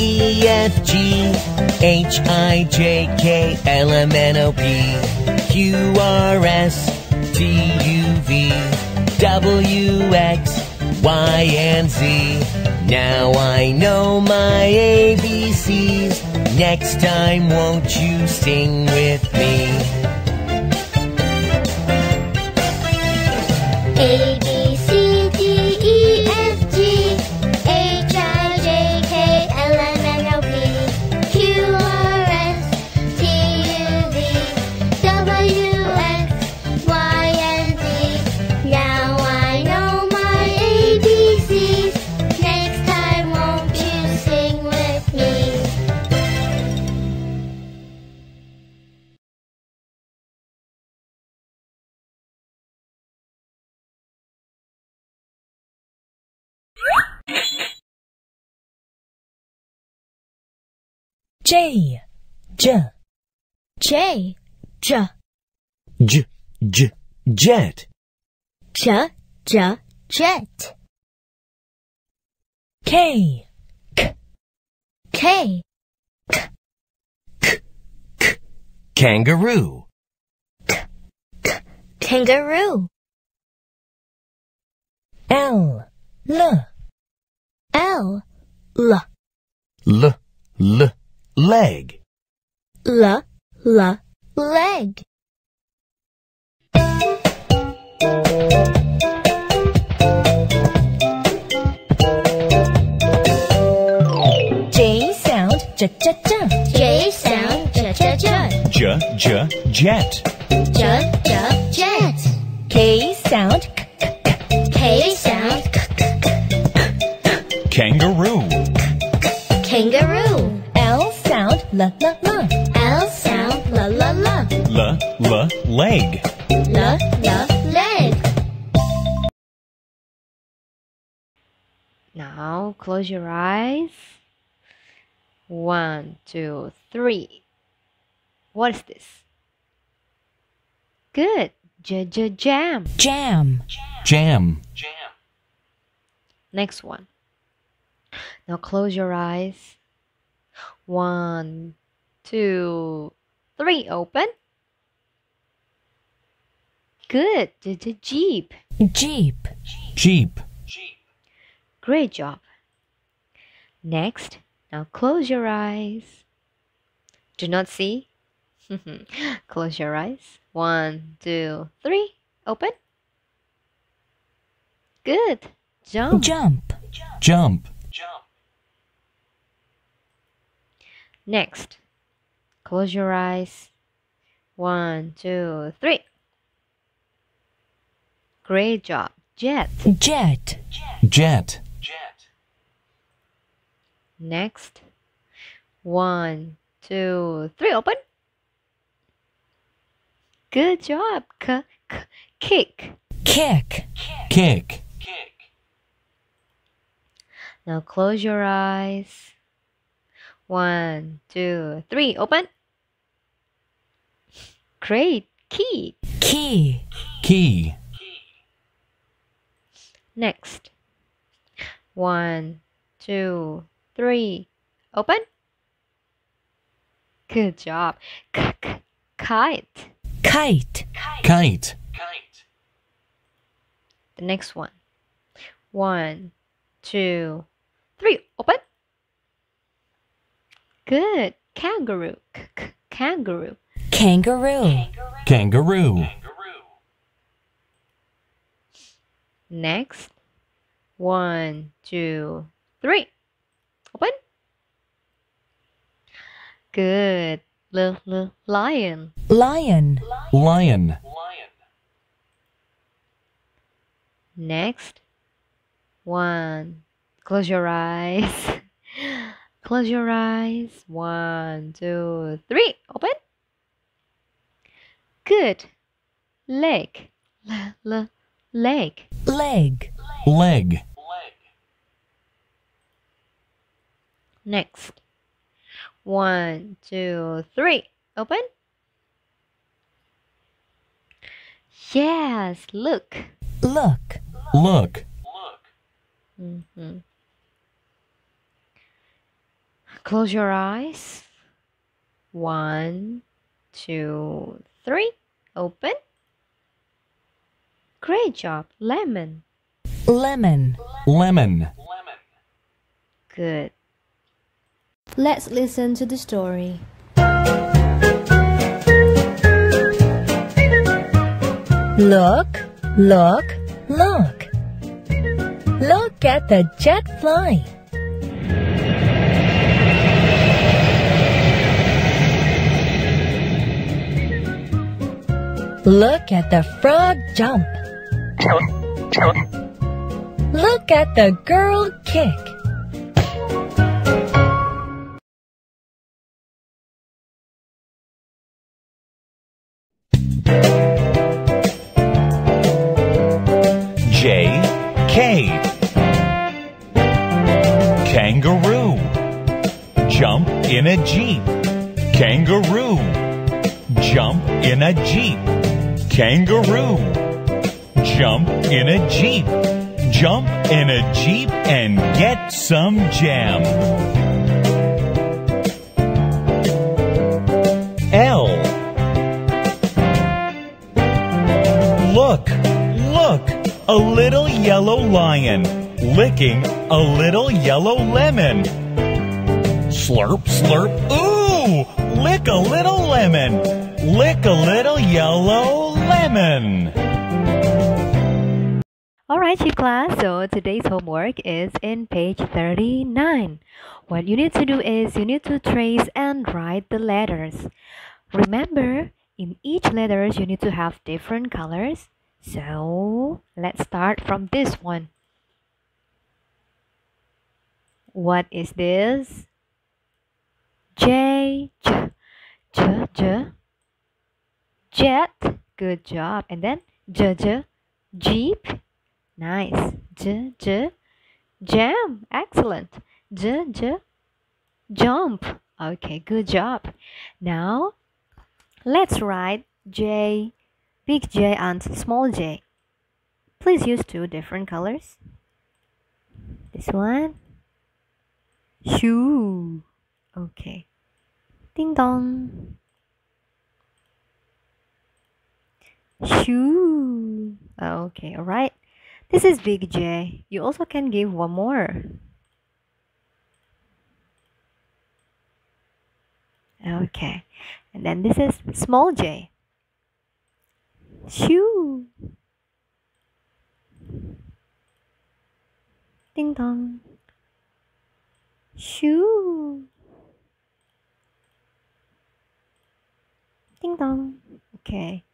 E F G H I J K L M N O P Q R S T U V W X Y and Z. Now I know my ABCs. Next time, won't you sing with me? A J, J, J. J. J. J. Jet. J. J. Jet. K, K. K, k, Kangaroo. K, K, Kangaroo. L, L, L. L. L. L leg. L L leg J sound, J, J, J. J sound J J J J J jet. Sound, L, L, L. L sound L L L L L leg. L L leg Now close your eyes. One, two, three. What is this? Good. J j jam. Jam, Jam. Next one. Now close your eyes. One, two, three. Open. Good. J j jeep. Jeep, Jeep. Great job. Next, now close your eyes. Do not see? close your eyes. One, two, three. Open. Good. Jump. Jump. jump, Jump. Next, close your eyes. One, two, three. Great job. Jet. jet, Jet. Jet. Next, one, two, three. Open. Good job. K- k- kick. kick, Kick. Now close your eyes. One, two, three. Open. Great. Key. key, Key. Next. One, two, three. Open. Good job. K- k- kite. kite, Kite. The next one. One, two, three. Open. Good. Kangaroo. K- k- kangaroo. kangaroo, Kangaroo. Next. One, two, three. Open. Good. L- l- lion. lion, Lion. Next. One. Close your eyes. Close your eyes. One, two, three. Open. Good. Leg. L- l- leg. leg, Leg. Next. One, two, three. Open. Yes, look. look, Look. Mhm. Close your eyes. One, two, three. Open. Great job. Lemon. lemon, Lemon. Lemon. Good. Let's listen to the story. look, look, look. Look at the jet fly. Look at the frog jump. Look at the girl kick. J K. Kangaroo. Jump in a Jeep. Kangaroo. Jump in a Jeep Kangaroo. Jump in a Jeep. Jump in a Jeep and get some jam. L. Look, look, a little yellow lion licking a little yellow lemon. Slurp, slurp, ooh, lick a little lemon, lick a little yellow Alright, you class, so today's homework is in page 39. What you need to do is you need to trace and write the letters. Remember, in each letters you need to have different colors. So, let's start from this one. What is this? J, J, J, J, jet. Good job. And then J, J, jeep. Nice. J, J, jam. Excellent. J, J, jump. Okay, good job. Now, let's write J, big J and small j. Please use two different colors. This one. Shoe. Okay. Ding dong. Shoe. Oh, okay, alright. This is big J. You also can give one more. Okay. And then this is small j. Shoo. Ding dong. Shoo. Ding dong. Okay.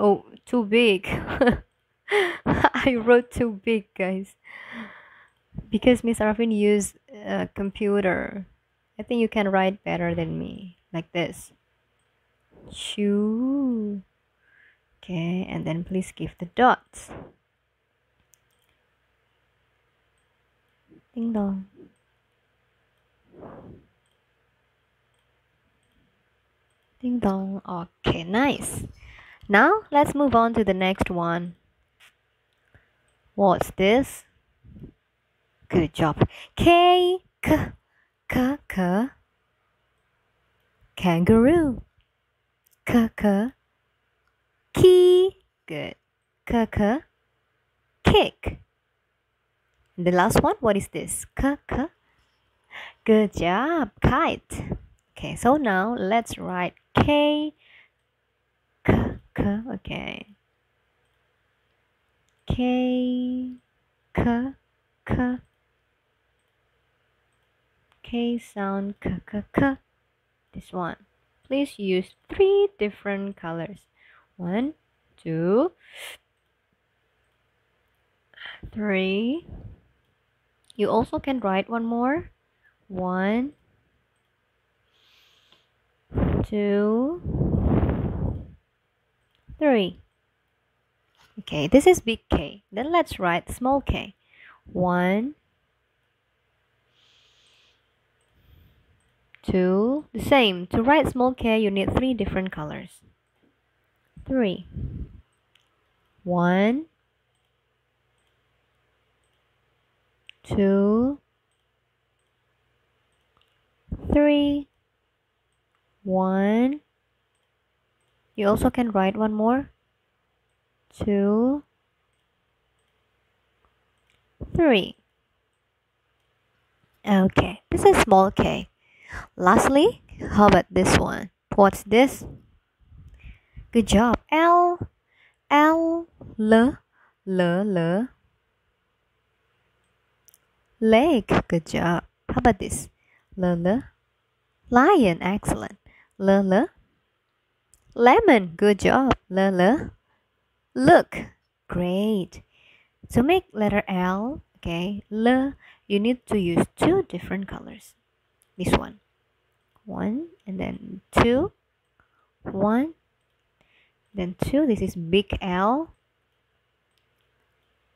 Oh, too big. I wrote too big, guys. Because Miss Arvin used a computer. I think you can write better than me. Like this. Shoe. Okay, and then please give the dots. Ding dong. Ding dong. Okay, nice. Now let's move on to the next one. What's this? Good job. K k k k kangaroo. K k key. Good. K k kick. And the last one, what is this? K k. Good job. Kite. Okay, so now let's write K K okay. K K K K sound K K K. This one. Please use three different colors. One, two, three. You also can write one more. One, two, three. Okay, this is big K. Then let's write small k. One, two, the same. To write small k, you need three different colors. Three. One, two, three, one. You also can write one more, two, three. Okay, this is small k. Lastly, how about this one? What's this? Good job. L, L, L, L, L. Leg. Good job. How about this? L, L. Lion. Excellent. L, L. Lemon. Good job. L, L. Look. Great. To make letter L, okay, L, you need to use two different colors. This one. One and then two. One. Then two. This is big L.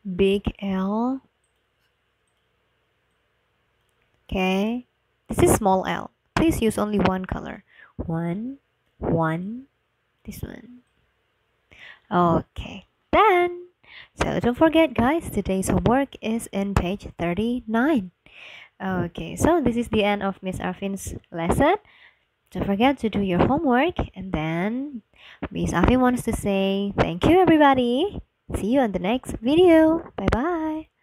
Big L. Okay. This is small L. Please use only one color. One, one, this one. Okay, then. So don't forget, guys, today's homework is in page 39. Okay, so this is the end of Miss Arfin's lesson. Don't forget to do your homework, and then Miss Arfin wants to say thank you, everybody. See you on the next video. Bye bye.